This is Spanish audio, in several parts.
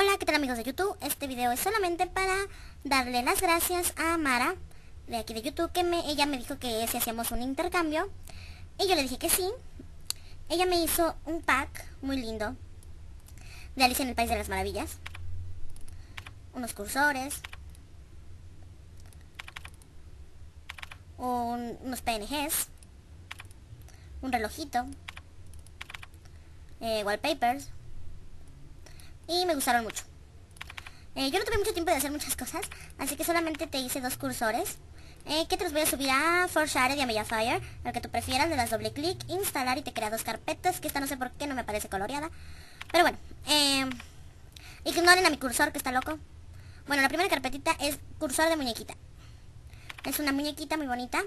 Hola, ¿qué tal amigos de YouTube? Este video es solamente para darle las gracias a Mara, de aquí de YouTube, que me, ella me dijo que si hacíamos un intercambio. Y yo le dije que sí. Ella me hizo un pack muy lindo de Alicia en el País de las Maravillas. Unos cursores. unos PNGs. Un relojito. Eh, wallpapers y me gustaron mucho. Eh, yo no tuve mucho tiempo de hacer muchas cosas, así que solamente te hice dos cursores. Eh, que te los voy a subir a Forshared y a Mediafire, al que tú prefieras, le das doble clic, instalar y te crea dos carpetas, que esta no sé por qué no me parece coloreada. Pero bueno, eh, ignoren a mi cursor que está loco. Bueno, la primera carpetita es cursor de muñequita. Es una muñequita muy bonita.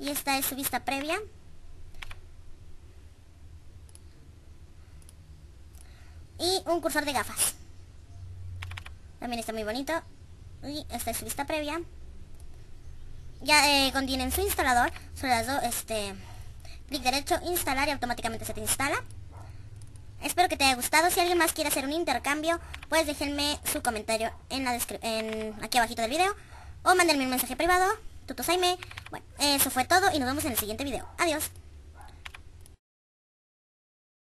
Y esta es su vista previa. Un cursor de gafas. También está muy bonito. Y esta es su vista previa. Ya eh, contienen su instalador. Solo las dos, este, clic derecho, instalar y automáticamente se te instala. Espero que te haya gustado. Si alguien más quiere hacer un intercambio, pues déjenme su comentario en la en aquí abajito del video. O mándenme un mensaje privado. Tutosaime. Bueno, eso fue todo y nos vemos en el siguiente video. Adiós.